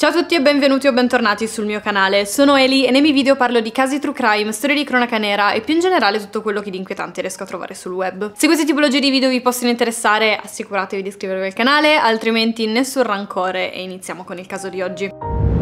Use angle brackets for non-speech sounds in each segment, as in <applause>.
Ciao a tutti e benvenuti o bentornati sul mio canale, sono Eli e nei miei video parlo di casi true crime, storie di cronaca nera e più in generale tutto quello che di inquietante riesco a trovare sul web. Se queste tipologie di video vi possono interessare assicuratevi di iscrivervi al canale, altrimenti nessun rancore e iniziamo con il caso di oggi.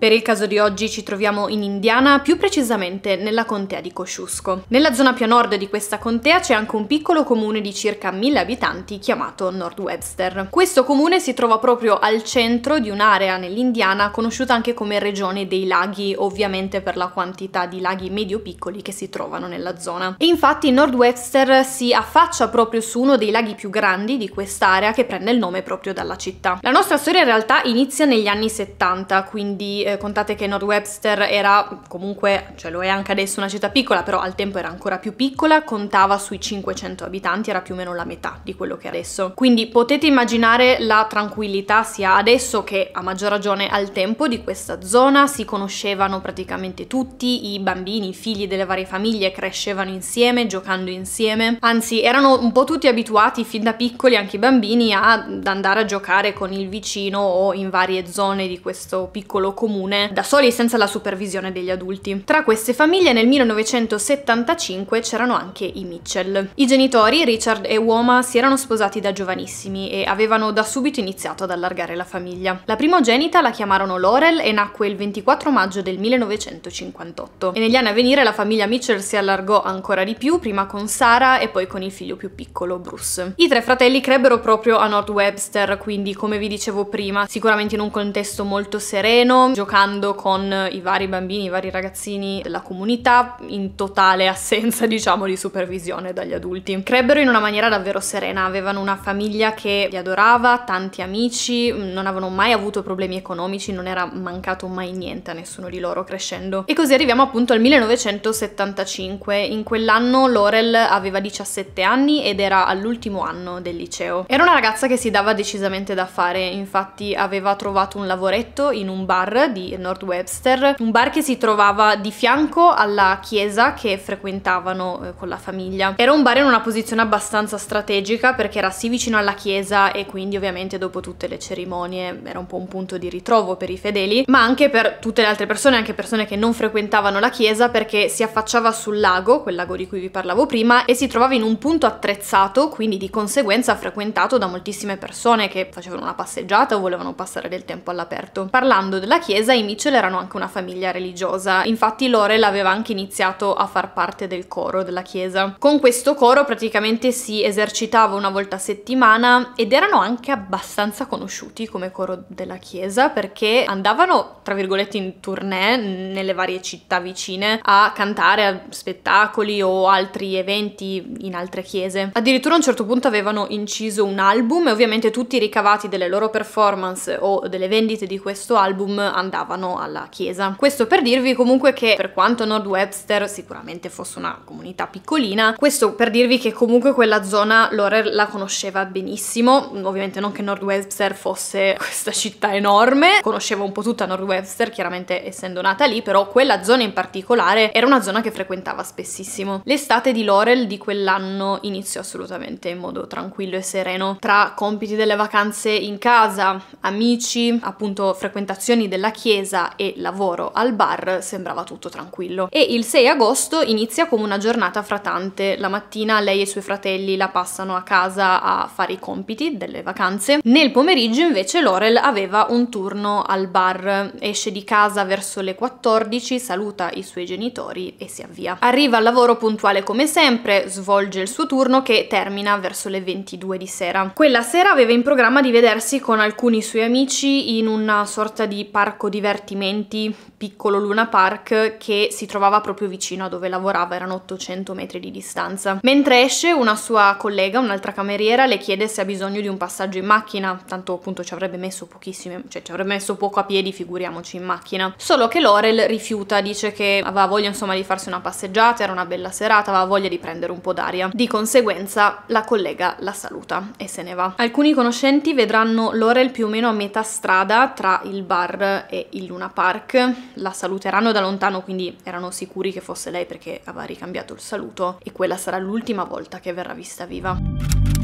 Per il caso di oggi ci troviamo in Indiana, più precisamente nella contea di Kosciusko. Nella zona più a nord di questa contea c'è anche un piccolo comune di circa 1000 abitanti chiamato North Webster. Questo comune si trova proprio al centro di un'area nell'Indiana conosciuta anche come regione dei laghi, ovviamente per la quantità di laghi medio-piccoli che si trovano nella zona. E infatti North Webster si affaccia proprio su uno dei laghi più grandi di quest'area che prende il nome proprio dalla città. La nostra storia in realtà inizia negli anni 70, quindi eh, contate che North Webster era comunque, cioè lo è anche adesso una città piccola, però al tempo era ancora più piccola, contava sui 500 abitanti, era più o meno la metà di quello che è adesso. Quindi potete immaginare la tranquillità sia adesso che a maggior ragione al tempo di questa zona, si conoscevano praticamente tutti, i bambini, i figli delle varie famiglie crescevano insieme, giocando insieme, anzi erano un po' tutti abituati fin da piccoli, anche i bambini, ad andare a giocare con il vicino o in varie zone di questo piccolo comune comune, da soli senza la supervisione degli adulti. Tra queste famiglie nel 1975 c'erano anche i Mitchell. I genitori, Richard e Woma, si erano sposati da giovanissimi e avevano da subito iniziato ad allargare la famiglia. La primogenita la chiamarono Laurel e nacque il 24 maggio del 1958. E negli anni a venire la famiglia Mitchell si allargò ancora di più, prima con Sara e poi con il figlio più piccolo, Bruce. I tre fratelli crebbero proprio a North Webster, quindi come vi dicevo prima, sicuramente in un contesto molto sereno, giocando giocando con i vari bambini, i vari ragazzini della comunità in totale assenza <laughs> diciamo di supervisione dagli adulti. Crebbero in una maniera davvero serena, avevano una famiglia che li adorava, tanti amici, non avevano mai avuto problemi economici, non era mancato mai niente a nessuno di loro crescendo. E così arriviamo appunto al 1975, in quell'anno Laurel aveva 17 anni ed era all'ultimo anno del liceo. Era una ragazza che si dava decisamente da fare, infatti aveva trovato un lavoretto in un bar di di North Webster, un bar che si trovava di fianco alla chiesa che frequentavano eh, con la famiglia. Era un bar in una posizione abbastanza strategica perché era sì vicino alla chiesa e quindi ovviamente dopo tutte le cerimonie era un po' un punto di ritrovo per i fedeli, ma anche per tutte le altre persone, anche persone che non frequentavano la chiesa perché si affacciava sul lago, quel lago di cui vi parlavo prima, e si trovava in un punto attrezzato, quindi di conseguenza frequentato da moltissime persone che facevano una passeggiata o volevano passare del tempo all'aperto. Parlando della chiesa, chiesa, i Mitchell erano anche una famiglia religiosa, infatti Laurel aveva anche iniziato a far parte del coro della chiesa. Con questo coro praticamente si esercitava una volta a settimana ed erano anche abbastanza conosciuti come coro della chiesa perché andavano, tra virgolette, in tournée nelle varie città vicine a cantare a spettacoli o altri eventi in altre chiese. Addirittura a un certo punto avevano inciso un album e ovviamente tutti i ricavati delle loro performance o delle vendite di questo album andavano andavano alla chiesa. Questo per dirvi comunque che per quanto North Webster sicuramente fosse una comunità piccolina, questo per dirvi che comunque quella zona Lore la conosceva benissimo, ovviamente non che North Webster fosse <laughs> questa città enorme, conosceva un po' tutta North Webster, chiaramente essendo nata lì, però quella zona in particolare era una zona che frequentava spessissimo. L'estate di Laurel di quell'anno iniziò assolutamente in modo tranquillo e sereno, tra compiti delle vacanze in casa, amici, appunto frequentazioni della chiesa, chiesa e lavoro al bar sembrava tutto tranquillo. E il 6 agosto inizia come una giornata fra tante. La mattina lei e i suoi fratelli la passano a casa a fare i compiti delle vacanze. Nel pomeriggio invece Laurel aveva un turno al bar. Esce di casa verso le 14, saluta i suoi genitori e si avvia. Arriva al lavoro puntuale come sempre, svolge il suo turno che termina verso le 22 di sera. Quella sera aveva in programma di vedersi con alcuni suoi amici in una sorta di parco di divertimenti piccolo Luna Park che si trovava proprio vicino a dove lavorava, erano 800 metri di distanza. Mentre esce una sua collega, un'altra cameriera, le chiede se ha bisogno di un passaggio in macchina, tanto appunto ci avrebbe messo pochissime, cioè ci avrebbe messo poco a piedi, figuriamoci in macchina. Solo che Laurel rifiuta, dice che aveva voglia insomma di farsi una passeggiata, era una bella serata, aveva voglia di prendere un po' d'aria. Di conseguenza la collega la saluta e se ne va. Alcuni conoscenti vedranno Laurel più o meno a metà strada tra il bar e il Luna Park, la saluteranno da lontano quindi erano sicuri che fosse lei perché aveva ricambiato il saluto e quella sarà l'ultima volta che verrà vista viva.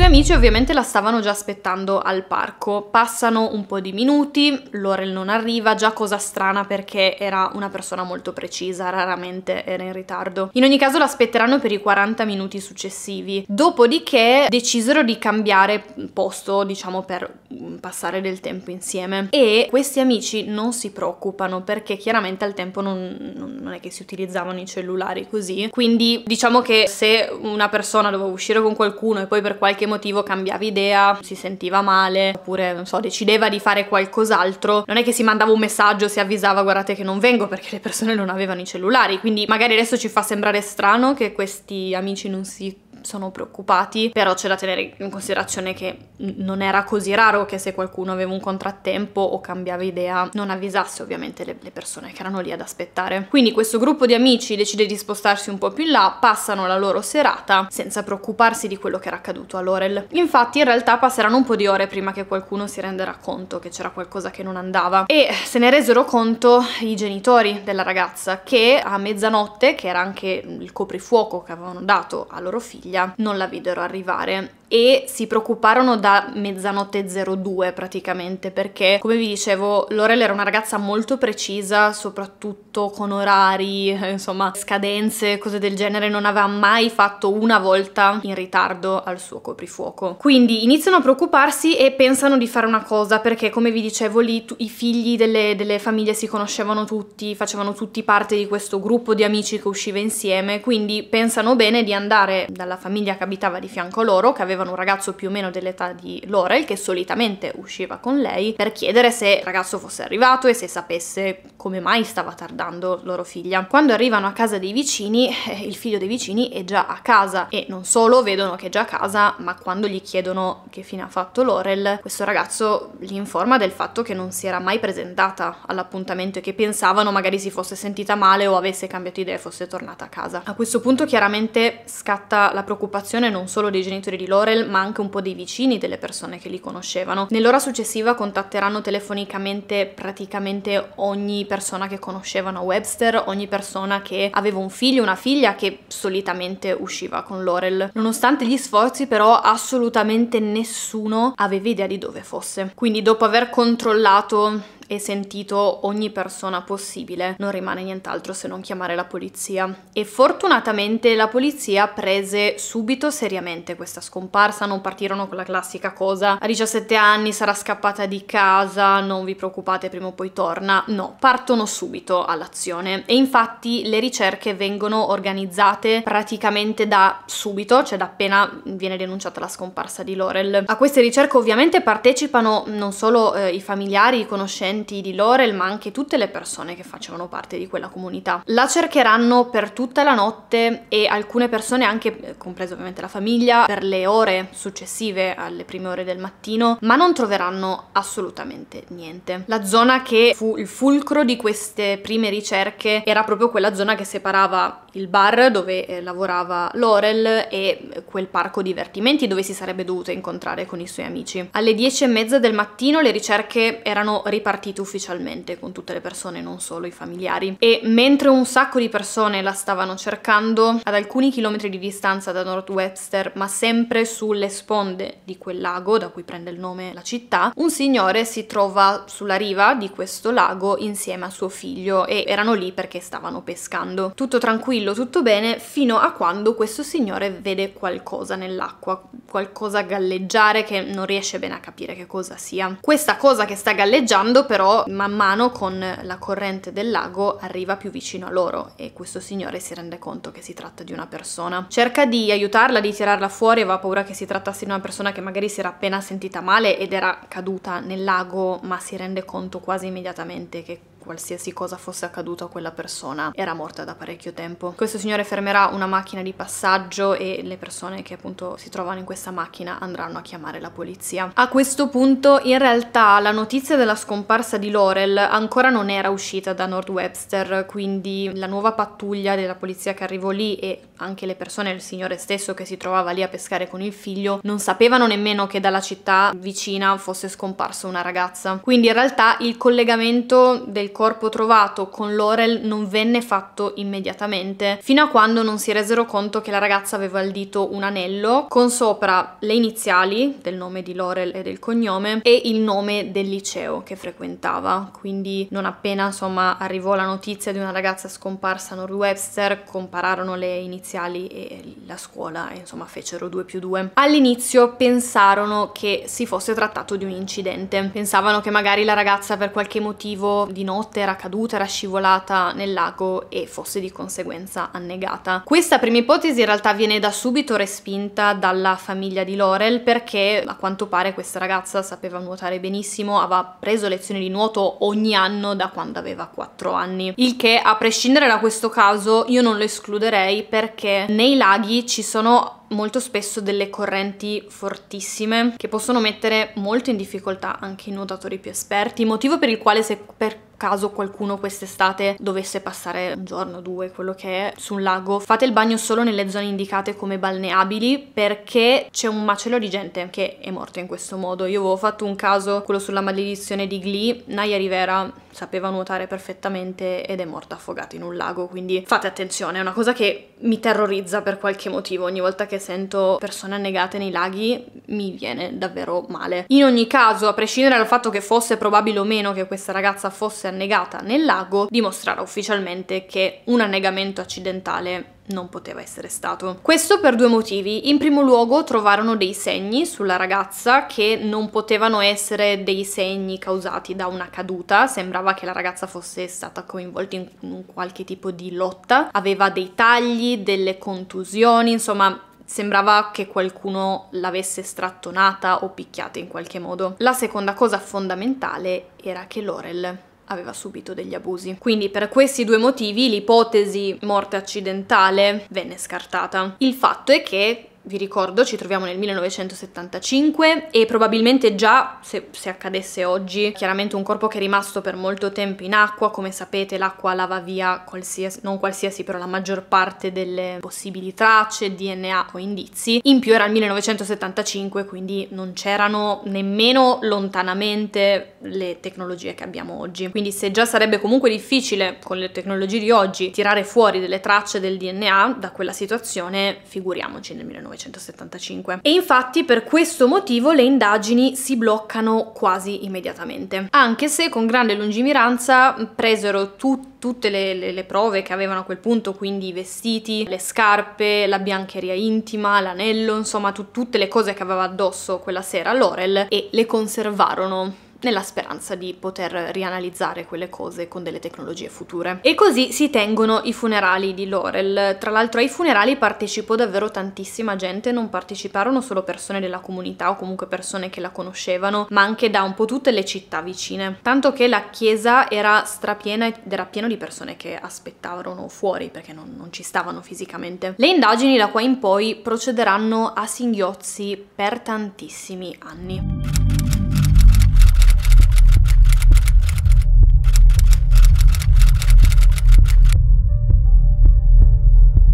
Suoi amici ovviamente la stavano già aspettando al parco, passano un po' di minuti, Laurel non arriva, già cosa strana perché era una persona molto precisa, raramente era in ritardo. In ogni caso l'aspetteranno per i 40 minuti successivi, dopodiché decisero di cambiare posto, diciamo, per passare del tempo insieme. E questi amici non si preoccupano perché chiaramente al tempo non, non è che si utilizzavano i cellulari così, quindi diciamo che se una persona doveva uscire con qualcuno e poi per qualche motivo cambiava idea, si sentiva male, oppure non so, decideva di fare qualcos'altro, non è che si mandava un messaggio, si avvisava guardate che non vengo perché le persone non avevano i cellulari, quindi magari adesso ci fa sembrare strano che questi amici non si sono preoccupati, però c'è da tenere in considerazione che non era così raro che se qualcuno aveva un contrattempo o cambiava idea non avvisasse ovviamente le, le persone che erano lì ad aspettare. Quindi questo gruppo di amici decide di spostarsi un po' più in là, passano la loro serata senza preoccuparsi di quello che era accaduto a Laurel. Infatti in realtà passeranno un po' di ore prima che qualcuno si renderà conto che c'era qualcosa che non andava e se ne resero conto i genitori della ragazza che a mezzanotte, che era anche il coprifuoco che avevano dato a loro figlia, famiglia. Non la videro arrivare e si preoccuparono da mezzanotte 02 praticamente perché come vi dicevo Lorel era una ragazza molto precisa soprattutto con orari insomma scadenze cose del genere. Non aveva mai fatto una volta in ritardo al suo coprifuoco. Quindi iniziano a preoccuparsi e pensano di fare una cosa perché come vi dicevo lì i figli delle, delle famiglie si conoscevano tutti facevano tutti parte di questo gruppo di amici che usciva insieme quindi pensano bene di andare dalla famiglia che abitava di fianco loro che aveva avevano un ragazzo più o meno dell'età di Laurel che solitamente usciva con lei per chiedere se il ragazzo fosse arrivato e se sapesse come mai stava tardando loro figlia. Quando arrivano a casa dei vicini, eh, il figlio dei vicini è già a casa e non solo vedono che è già a casa, ma quando gli chiedono che fine ha fatto Laurel, questo ragazzo li informa del fatto che non si era mai presentata all'appuntamento e che pensavano magari si fosse sentita male o avesse cambiato idea e fosse tornata a casa. A questo punto chiaramente scatta la preoccupazione non solo dei genitori di Laurel, Laurel ma anche un po' dei vicini delle persone che li conoscevano. Nell'ora successiva contatteranno telefonicamente praticamente ogni persona che conoscevano Webster, ogni persona che aveva un figlio, una figlia che solitamente usciva con Laurel. Nonostante gli sforzi però assolutamente nessuno aveva idea di dove fosse. Quindi dopo aver controllato e sentito ogni persona possibile, non rimane nient'altro se non chiamare la polizia. E fortunatamente la polizia prese subito seriamente questa scomparsa, non partirono con la classica cosa a 17 anni sarà scappata di casa, non vi preoccupate, prima o poi torna. No, partono subito all'azione e infatti le ricerche vengono organizzate praticamente da subito, cioè da appena viene denunciata la scomparsa di Laurel. A queste ricerche ovviamente partecipano non solo eh, i familiari, i conoscenti, parenti di Laurel ma anche tutte le persone che facevano parte di quella comunità. La cercheranno per tutta la notte e alcune persone anche, eh, compresa ovviamente la famiglia, per le ore successive alle prime ore del mattino, ma non troveranno assolutamente niente. La zona che fu il fulcro di queste prime ricerche era proprio quella zona che separava il bar dove eh, lavorava Laurel e quel parco divertimenti dove si sarebbe dovuto incontrare con i suoi amici. Alle dieci e mezza del mattino le ricerche erano ripartite partito ufficialmente con tutte le persone, non solo i familiari. E mentre un sacco di persone la stavano cercando, ad alcuni chilometri di distanza da North Webster, ma sempre sulle sponde di quel lago da cui prende il nome la città, un signore si trova sulla riva di questo lago insieme a suo figlio e erano lì perché stavano pescando. Tutto tranquillo, tutto bene, fino a quando questo signore vede qualcosa nell'acqua, qualcosa galleggiare che non riesce bene a capire che cosa sia. Questa cosa che sta galleggiando però man mano con la corrente del lago arriva più vicino a loro e questo signore si rende conto che si tratta di una persona. Cerca di aiutarla, di tirarla fuori, aveva paura che si trattasse di una persona che magari si era appena sentita male ed era caduta nel lago, ma si rende conto quasi immediatamente che qualsiasi cosa fosse accaduto a quella persona era morta da parecchio tempo. Questo signore fermerà una macchina di passaggio e le persone che appunto si trovano in questa macchina andranno a chiamare la polizia. A questo punto in realtà la notizia della scomparsa di Laurel ancora non era uscita da Nord Webster, quindi la nuova pattuglia della polizia che arrivò lì e anche le persone, il signore stesso che si trovava lì a pescare con il figlio, non sapevano nemmeno che dalla città vicina fosse scomparsa una ragazza. Quindi in realtà il collegamento del corpo trovato con Laurel non venne fatto immediatamente, fino a quando non si resero conto che la ragazza aveva al dito un anello con sopra le iniziali del nome di Laurel e del cognome e il nome del liceo che frequentava. Quindi non appena insomma arrivò la notizia di una ragazza scomparsa a North Webster, compararono le iniziali e la scuola e insomma fecero 2 più 2. All'inizio pensarono che si fosse trattato di un incidente, pensavano che magari la ragazza per qualche motivo di notte notte era caduta, era scivolata nel lago e fosse di conseguenza annegata. Questa prima ipotesi in realtà viene da subito respinta dalla famiglia di Laurel perché a quanto pare questa ragazza sapeva nuotare benissimo, aveva preso lezioni di nuoto ogni anno da quando aveva 4 anni. Il che, a prescindere da questo caso, io non lo escluderei perché nei laghi ci sono molto spesso delle correnti fortissime che possono mettere molto in difficoltà anche i nuotatori più esperti, motivo per il quale se per caso qualcuno quest'estate dovesse passare un giorno, due, quello che è, su un lago, fate il bagno solo nelle zone indicate come balneabili perché c'è un macello di gente che è morta in questo modo. Io avevo fatto un caso, quello sulla maledizione di Glee, Naya Rivera sapeva nuotare perfettamente ed è morta affogata in un lago, quindi fate attenzione, è una cosa che mi terrorizza per qualche motivo, ogni volta che sento persone annegate nei laghi mi viene davvero male. In ogni caso, a prescindere dal fatto che fosse probabile o meno che questa ragazza fosse annegata nel lago, dimostrerà ufficialmente che un annegamento accidentale non poteva essere stato. Questo per due motivi. In primo luogo trovarono dei segni sulla ragazza che non potevano essere dei segni causati da una caduta, sembrava che la ragazza fosse stata coinvolta in un qualche tipo di lotta, aveva dei tagli, delle contusioni, insomma sembrava che qualcuno l'avesse strattonata o picchiata in qualche modo. La seconda cosa fondamentale era che Laurel aveva subito degli abusi. Quindi per questi due motivi l'ipotesi morte accidentale venne scartata. Il fatto è che vi ricordo, ci troviamo nel 1975 e probabilmente già, se, se, accadesse oggi, chiaramente un corpo che è rimasto per molto tempo in acqua, come sapete l'acqua lava via qualsiasi, non qualsiasi, però la maggior parte delle possibili tracce, DNA o indizi. In più era il 1975, quindi non c'erano nemmeno lontanamente le tecnologie che abbiamo oggi. Quindi se già sarebbe comunque difficile con le tecnologie di oggi tirare fuori delle tracce del DNA da quella situazione, figuriamoci nel 1975. 1975. E infatti per questo motivo le indagini si bloccano quasi immediatamente, anche se con grande lungimiranza presero tutti tutte le, le, le, prove che avevano a quel punto, quindi i vestiti, le scarpe, la biancheria intima, l'anello, insomma tu, tutte le cose che aveva addosso quella sera Laurel e le conservarono nella speranza di poter rianalizzare quelle cose con delle tecnologie future. E così si tengono i funerali di Laurel. Tra l'altro ai funerali partecipò davvero tantissima gente, non parteciparono solo persone della comunità o comunque persone che la conoscevano, ma anche da un po' tutte le città vicine. Tanto che la chiesa era strapiena ed era pieno di persone che aspettavano fuori perché non, non ci stavano fisicamente. Le indagini da qua in poi procederanno a singhiozzi per tantissimi anni.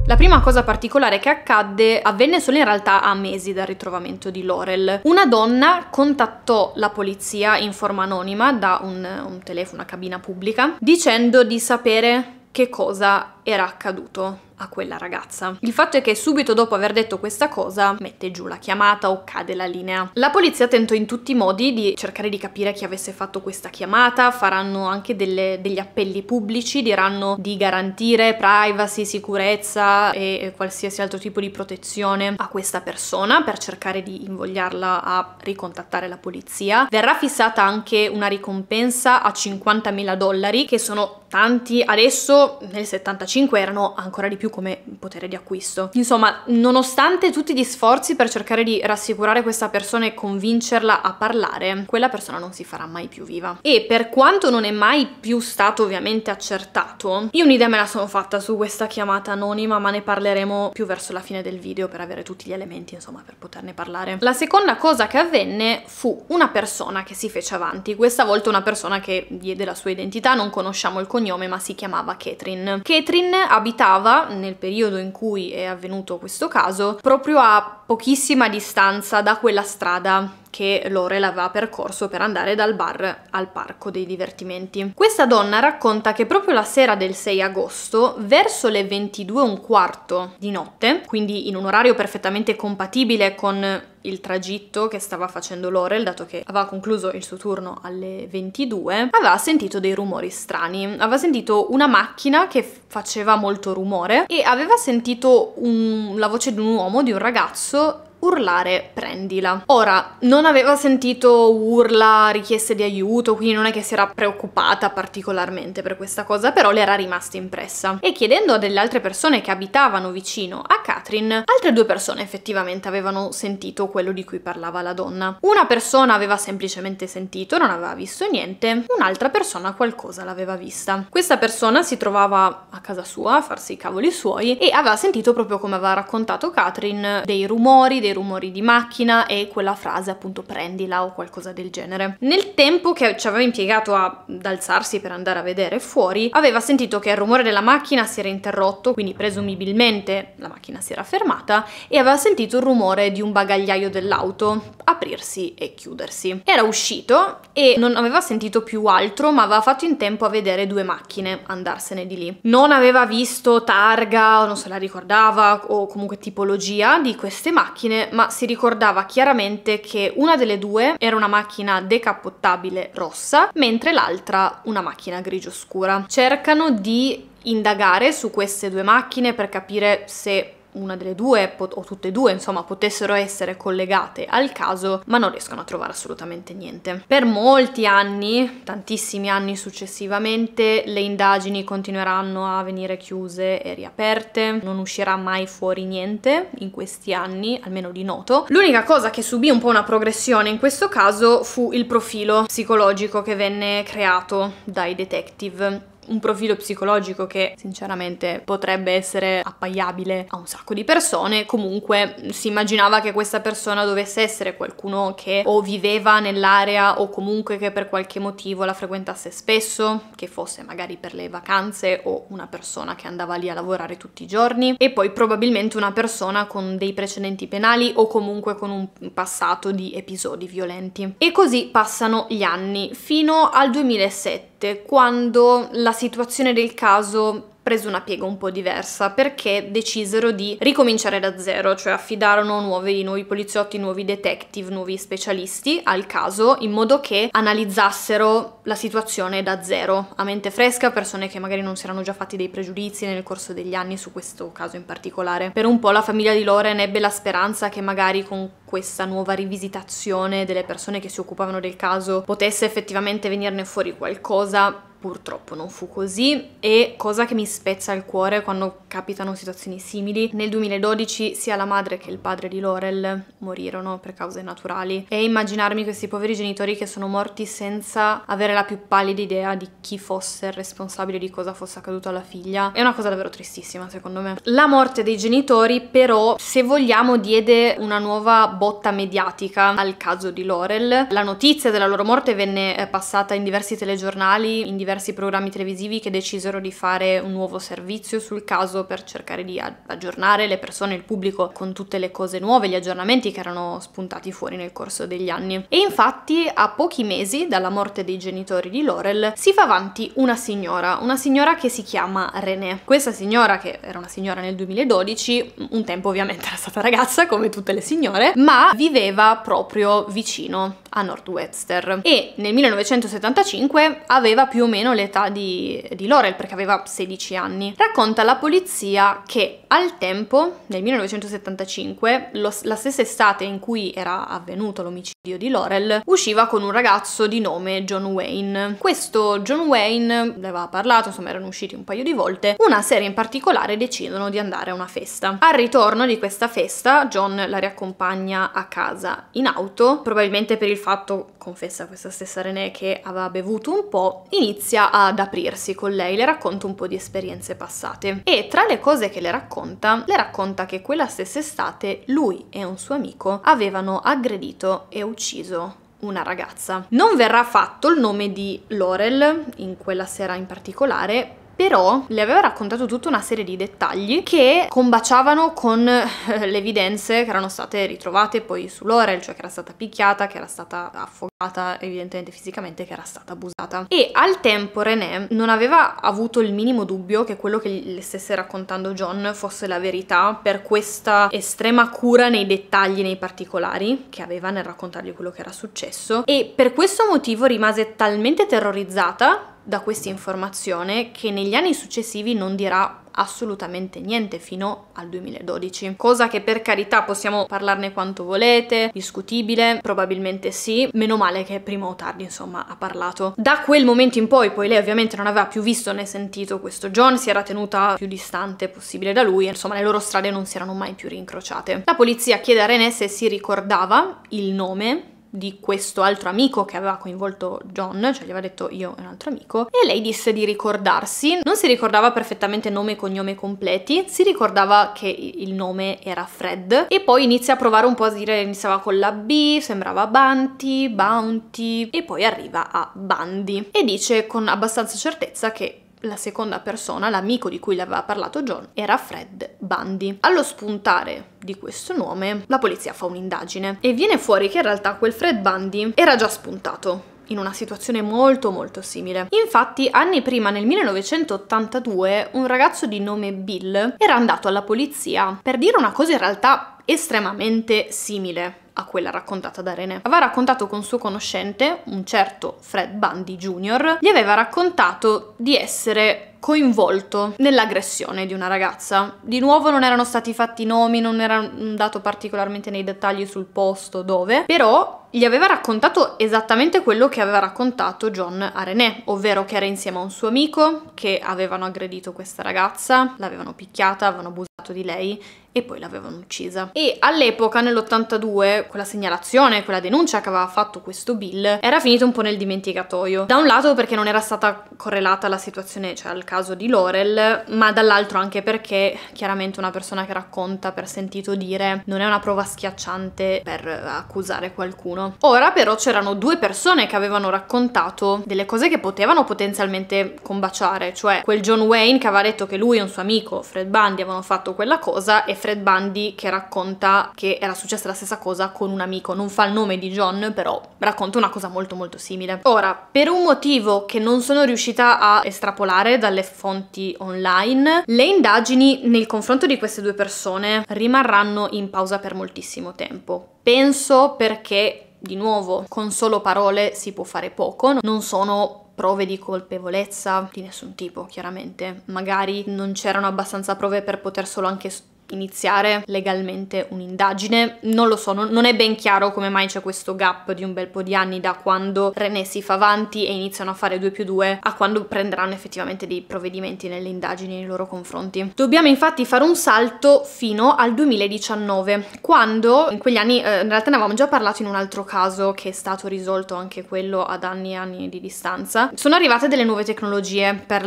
La prima cosa particolare che accadde avvenne solo in realtà a mesi dal ritrovamento di Laurel. Una donna contattò la polizia in forma anonima da un, un telefono, una cabina pubblica, dicendo di sapere che cosa era accaduto a quella ragazza. Il fatto è che subito dopo aver detto questa cosa mette giù la chiamata o cade la linea. La polizia tentò in tutti i modi di cercare di capire chi avesse fatto questa chiamata, faranno anche delle, degli appelli pubblici, diranno di garantire privacy, sicurezza e, qualsiasi altro tipo di protezione a questa persona per cercare di invogliarla a ricontattare la polizia. Verrà fissata anche una ricompensa a 50.000 dollari che sono tanti, adesso nel 75 erano ancora di più come potere di acquisto. Insomma, nonostante tutti gli sforzi per cercare di rassicurare questa persona e convincerla a parlare, quella persona non si farà mai più viva. E per quanto non è mai più stato ovviamente accertato, io un'idea me la sono fatta su questa chiamata anonima, ma ne parleremo più verso la fine del video per avere tutti gli elementi, insomma, per poterne parlare. La seconda cosa che avvenne fu una persona che si fece avanti, questa volta una persona che diede la sua identità, non conosciamo il cognome, ma si chiamava Catherine. Catherine abitava nel periodo in cui è avvenuto questo caso proprio a pochissima distanza da quella strada che Lorel aveva percorso per andare dal bar al parco dei divertimenti. Questa donna racconta che proprio la sera del 6 agosto, verso le 22 e un quarto di notte, quindi in un orario perfettamente compatibile con il tragitto che stava facendo Lorel, dato che aveva concluso il suo turno alle 22, aveva sentito dei rumori strani. Aveva sentito una macchina che faceva molto rumore e aveva sentito un, la voce di un uomo, di un ragazzo, justru urlare prendila. Ora, non aveva sentito urla, richieste di aiuto, quindi non è che si era preoccupata particolarmente per questa cosa, però le era rimasta impressa. E chiedendo a delle altre persone che abitavano vicino a Catherine, altre due persone effettivamente avevano sentito quello di cui parlava la donna. Una persona aveva semplicemente sentito, non aveva visto niente, un'altra persona qualcosa l'aveva vista. Questa persona si trovava a casa sua a farsi i cavoli suoi e aveva sentito proprio come aveva raccontato Catherine dei rumori, dei rumori di macchina e quella frase appunto prendila o qualcosa del genere. Nel tempo che ci aveva impiegato ad alzarsi per andare a vedere fuori, aveva sentito che il rumore della macchina si era interrotto, quindi presumibilmente la macchina si era fermata e aveva sentito il rumore di un bagagliaio dell'auto aprirsi e chiudersi. Era uscito e non aveva sentito più altro, ma aveva fatto in tempo a vedere due macchine andarsene di lì. Non aveva visto targa, non se la ricordava o comunque tipologia di queste macchine, ma si ricordava chiaramente che una delle due era una macchina decappottabile rossa, mentre l'altra una macchina grigio scura. Cercano di indagare su queste due macchine per capire se una delle due o tutte e due insomma potessero essere collegate al caso ma non riescono a trovare assolutamente niente. Per molti anni, tantissimi anni successivamente, le indagini continueranno a venire chiuse e riaperte, non uscirà mai fuori niente in questi anni, almeno di noto. L'unica cosa che subì un po' una progressione in questo caso fu il profilo psicologico che venne creato dai detective un profilo psicologico che sinceramente potrebbe essere appaiabile a un sacco di persone, comunque si immaginava che questa persona dovesse essere qualcuno che o viveva nell'area o comunque che per qualche motivo la frequentasse spesso, che fosse magari per le vacanze o una persona che andava lì a lavorare tutti i giorni e poi probabilmente una persona con dei precedenti penali o comunque con un passato di episodi violenti. E così passano gli anni fino al 2007 quando la situazione del caso prese una piega un po' diversa perché decisero di ricominciare da zero, cioè affidarono nuovi, nuovi poliziotti, nuovi detective, nuovi specialisti al caso in modo che analizzassero la situazione da zero, a mente fresca, persone che magari non si erano già fatti dei pregiudizi nel corso degli anni su questo caso in particolare. Per un po' la famiglia di Loren ebbe la speranza che magari con questa nuova rivisitazione delle persone che si occupavano del caso potesse effettivamente venirne fuori qualcosa Purtroppo non fu così e cosa che mi spezza il cuore quando capitano situazioni simili, nel 2012 sia la madre che il padre di Laurel morirono per cause naturali e immaginarmi questi poveri genitori che sono morti senza avere la più pallida idea di chi fosse il responsabile di cosa fosse accaduto alla figlia è una cosa davvero tristissima secondo me. La morte dei genitori però se vogliamo diede una nuova botta mediatica al caso di Laurel. La notizia della loro morte venne eh, passata in diversi telegiornali, in diversi diversi programmi televisivi che decisero di fare un nuovo servizio sul caso per cercare di aggiornare le persone, il pubblico con tutte le cose nuove, gli aggiornamenti che erano spuntati fuori nel corso degli anni. E infatti a pochi mesi dalla morte dei genitori di Laurel si fa avanti una signora, una signora che si chiama René. Questa signora, che era una signora nel 2012, un tempo ovviamente era stata ragazza come tutte le signore, ma viveva proprio vicino a Northwester e nel 1975 aveva più o meno l'età di, di Laurel perché aveva 16 anni. Racconta alla polizia che al tempo, nel 1975, lo, la stessa estate in cui era avvenuto l'omicidio di Laurel, usciva con un ragazzo di nome John Wayne. Questo John Wayne le aveva parlato, insomma erano usciti un paio di volte, una sera in particolare decidono di andare a una festa. Al ritorno di questa festa John la riaccompagna a casa in auto, probabilmente per il fatto, confessa questa stessa René, che aveva bevuto un po', inizia ad aprirsi con lei, le racconta un po' di esperienze passate. E tra le cose che le racconta, le racconta che quella stessa estate lui e un suo amico avevano aggredito e ucciso una ragazza. Non verrà fatto il nome di Laurel in quella sera in particolare però le aveva raccontato tutta una serie di dettagli che combaciavano con eh, le evidenze che erano state ritrovate poi su Laurel, cioè che era stata picchiata, che era stata affogata evidentemente fisicamente, che era stata abusata. E al tempo René non aveva avuto il minimo dubbio che quello che le stesse raccontando John fosse la verità per questa estrema cura nei dettagli, nei particolari che aveva nel raccontargli quello che era successo e per questo motivo rimase talmente terrorizzata da questa informazione che negli anni successivi non dirà assolutamente niente fino al 2012. Cosa che per carità possiamo parlarne quanto volete, discutibile, probabilmente sì, meno male che prima o tardi insomma ha parlato. Da quel momento in poi, poi lei ovviamente non aveva più visto né sentito questo John, si era tenuta più distante possibile da lui, insomma le loro strade non si erano mai più rincrociate. La polizia chiede a René se si ricordava il nome di questo altro amico che aveva coinvolto John, cioè gli aveva detto io e un altro amico, e lei disse di ricordarsi, non si ricordava perfettamente nome e cognome completi, si ricordava che il nome era Fred e poi inizia a provare un po' a dire, iniziava con la B, sembrava Bounty, Bounty e poi arriva a Bundy. E dice con abbastanza certezza che la seconda persona, l'amico di cui le aveva parlato John, era Fred Bundy. Allo spuntare di questo nome, la polizia fa un'indagine e viene fuori che in realtà quel Fred Bundy era già spuntato in una situazione molto molto simile. Infatti, anni prima, nel 1982, un ragazzo di nome Bill era andato alla polizia per dire una cosa in realtà estremamente simile a quella raccontata da René. Aveva raccontato con suo conoscente, un certo Fred Bundy Jr., gli aveva raccontato di essere coinvolto nell'aggressione di una ragazza. Di nuovo non erano stati fatti nomi, non era andato particolarmente nei dettagli sul posto dove, però gli aveva raccontato esattamente quello che aveva raccontato John a René, ovvero che era insieme a un suo amico, che avevano aggredito questa ragazza, l'avevano picchiata, avevano abusato di lei e poi l'avevano uccisa. E all'epoca, nell'82, quella segnalazione, quella denuncia che aveva fatto questo Bill era finita un po' nel dimenticatoio. Da un lato perché non era stata correlata alla situazione, cioè al caso di Laurel, ma dall'altro anche perché chiaramente una persona che racconta per sentito dire non è una prova schiacciante per accusare qualcuno. Ora però c'erano due persone che avevano raccontato delle cose che potevano potenzialmente combaciare, cioè quel John Wayne che aveva detto che lui e un suo amico, Fred Bundy, avevano fatto quella cosa e Fred Bundy che racconta che era successa la stessa cosa con un amico, non fa il nome di John, però racconta una cosa molto molto simile. Ora, per un motivo che non sono riuscita a estrapolare dalle fonti online, le indagini nel confronto di queste due persone rimarranno in pausa per moltissimo tempo. Penso perché di nuovo, con solo parole si può fare poco, non sono prove di colpevolezza di nessun tipo, chiaramente. Magari non c'erano abbastanza prove per poter solo anche iniziare legalmente un'indagine. Non lo so, non, non, è ben chiaro come mai c'è questo gap di un bel po' di anni da quando René si fa avanti e iniziano a fare 2 più 2 a quando prenderanno effettivamente dei provvedimenti nelle indagini nei loro confronti. Dobbiamo infatti fare un salto fino al 2019, quando in quegli anni, eh, in realtà ne avevamo già parlato in un altro caso che è stato risolto anche quello ad anni e anni di distanza, sono arrivate delle nuove tecnologie per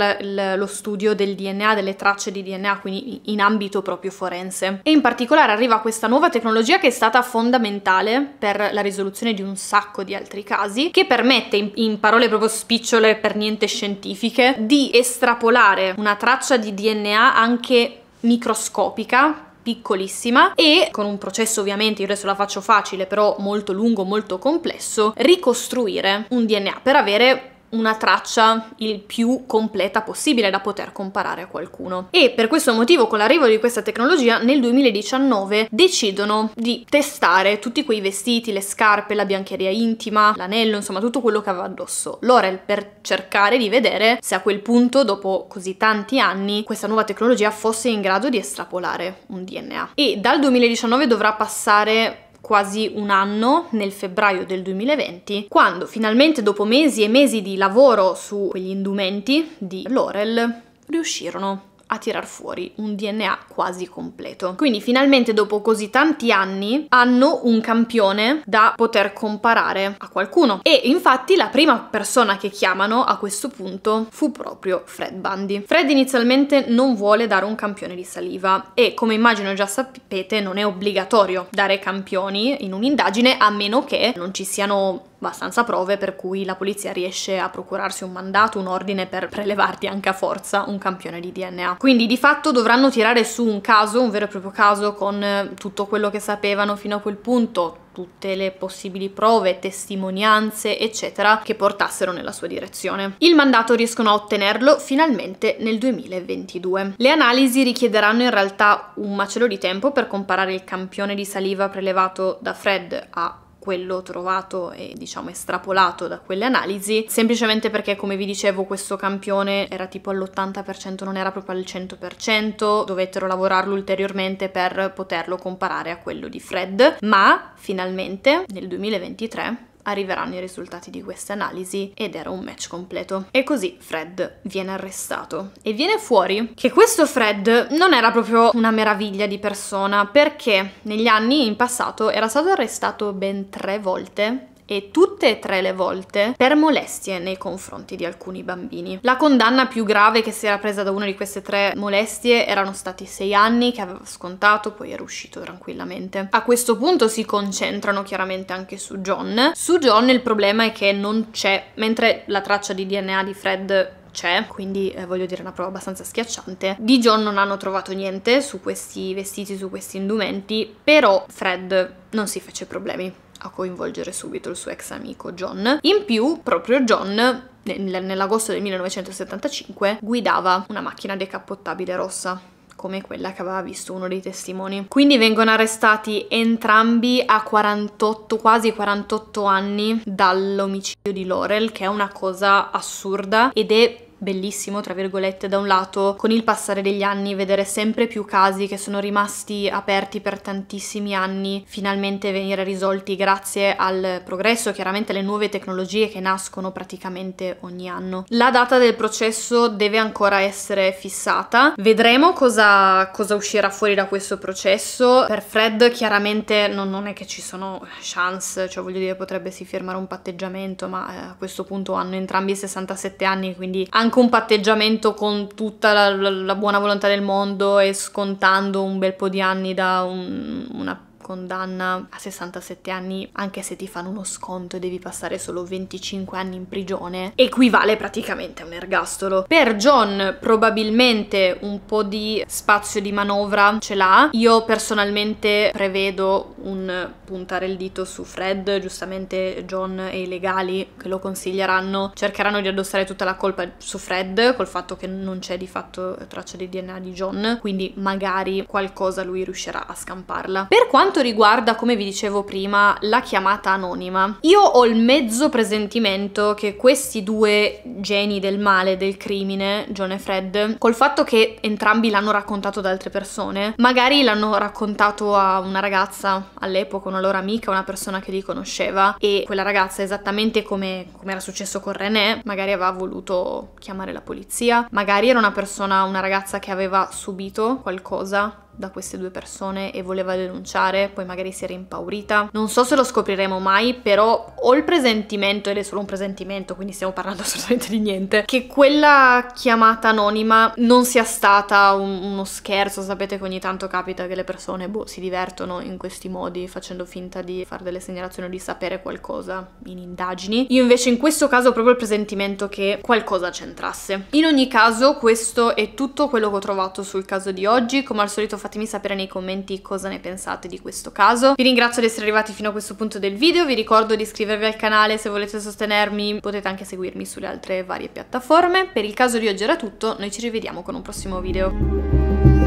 lo studio del DNA, delle tracce di DNA, quindi in ambito proprio forense forense. E in particolare arriva questa nuova tecnologia che è stata fondamentale per la risoluzione di un sacco di altri casi, che permette, in, in parole proprio spicciole per niente scientifiche, di estrapolare una traccia di DNA anche microscopica piccolissima e con un processo ovviamente, io adesso la faccio facile, però molto lungo, molto complesso, ricostruire un DNA per avere una traccia il più completa possibile da poter comparare a qualcuno. E per questo motivo, con l'arrivo di questa tecnologia, nel 2019 decidono di testare tutti quei vestiti, le scarpe, la biancheria intima, l'anello, insomma tutto quello che aveva addosso Laurel per cercare di vedere se a quel punto, dopo così tanti anni, questa nuova tecnologia fosse in grado di estrapolare un DNA. E dal 2019 dovrà passare quasi un anno, nel febbraio del 2020, quando finalmente dopo mesi e mesi di lavoro su quegli indumenti di Laurel riuscirono a tirar fuori un DNA quasi completo. Quindi finalmente dopo così tanti anni hanno un campione da poter comparare a qualcuno e infatti la prima persona che chiamano a questo punto fu proprio Fred Bundy. Fred inizialmente non vuole dare un campione di saliva e come immagino già sapete non è obbligatorio dare campioni in un'indagine a meno che non ci siano abbastanza prove per cui la polizia riesce a procurarsi un mandato, un ordine per prelevarti anche a forza un campione di DNA. Quindi di fatto dovranno tirare su un caso, un vero e proprio caso con eh, tutto quello che sapevano fino a quel punto, tutte le possibili prove, testimonianze, eccetera, che portassero nella sua direzione. Il mandato riescono a ottenerlo finalmente nel 2022. Le analisi richiederanno in realtà un macello di tempo per comparare il campione di saliva prelevato da Fred a quello trovato e diciamo estrapolato da quelle analisi, semplicemente perché come vi dicevo questo campione era tipo all'80%, non era proprio al 100%, dovettero lavorarlo ulteriormente per poterlo comparare a quello di Fred, ma finalmente nel 2023 arriveranno i risultati di queste analisi ed era un match completo. E così Fred viene arrestato. E viene fuori che questo Fred non era proprio una meraviglia di persona perché negli anni in passato era stato arrestato ben tre volte e tutte e tre le volte per molestie nei confronti di alcuni bambini. La condanna più grave che si era presa da una di queste tre molestie erano stati sei anni che aveva scontato, poi era uscito tranquillamente. A questo punto si concentrano chiaramente anche su John. Su John il problema è che non c'è, mentre la traccia di DNA di Fred c'è, quindi eh, voglio dire una prova abbastanza schiacciante. Di John non hanno trovato niente su questi vestiti, su questi indumenti, però Fred non si fece problemi a coinvolgere subito il suo ex amico John. In più, proprio John nell'agosto del 1975 guidava una macchina decappottabile rossa come quella che aveva visto uno dei testimoni. Quindi vengono arrestati entrambi a 48, quasi 48 anni dall'omicidio di Laurel, che è una cosa assurda ed è bellissimo, tra virgolette, da un lato, con il passare degli anni, vedere sempre più casi che sono rimasti aperti per tantissimi anni, finalmente venire risolti grazie al progresso, chiaramente alle nuove tecnologie che nascono praticamente ogni anno. La data del processo deve ancora essere fissata, vedremo cosa, cosa uscirà fuori da questo processo. Per Fred chiaramente non, non, è che ci sono chance, cioè voglio dire potrebbe si firmare un patteggiamento, ma eh, a questo punto hanno entrambi 67 anni, quindi anche anche un patteggiamento con tutta la, la, buona volontà del mondo e scontando un bel po' di anni da un, una condanna a 67 anni, anche se ti fanno uno sconto e devi passare solo 25 anni in prigione, equivale praticamente a un ergastolo. Per John probabilmente un po' di spazio di manovra ce l'ha. Io personalmente prevedo un puntare il dito su Fred, giustamente John e i legali che lo consiglieranno cercheranno di addossare tutta la colpa su Fred col fatto che non c'è di fatto traccia di DNA di John, quindi magari qualcosa lui riuscirà a scamparla. Per quanto quanto riguarda, come vi dicevo prima, la chiamata anonima, io ho il mezzo presentimento che questi due geni del male, del crimine, John e Fred, col fatto che entrambi l'hanno raccontato ad altre persone, magari l'hanno raccontato a una ragazza all'epoca, una loro amica, una persona che li conosceva e quella ragazza, esattamente come, come era successo con René, magari aveva voluto chiamare la polizia, magari era una persona, una ragazza che aveva subito qualcosa da queste due persone e voleva denunciare, poi magari si era impaurita. Non so se lo scopriremo mai, però ho il presentimento, ed è solo un presentimento, quindi stiamo parlando <laughs> assolutamente di niente, che quella chiamata anonima non sia stata un, uno scherzo, sapete che ogni tanto capita che le persone boh, si divertono in questi modi facendo finta di fare delle segnalazioni o di sapere qualcosa in indagini. Io invece in questo caso ho proprio il presentimento che qualcosa c'entrasse. In ogni caso questo è tutto quello che ho trovato sul caso di oggi, come al solito fatemi sapere nei commenti cosa ne pensate di questo caso. Vi ringrazio di essere arrivati fino a questo punto del video, vi ricordo di iscrivervi al canale se volete sostenermi, potete anche seguirmi sulle altre varie piattaforme. Per il caso di oggi era tutto, noi ci rivediamo con un prossimo video.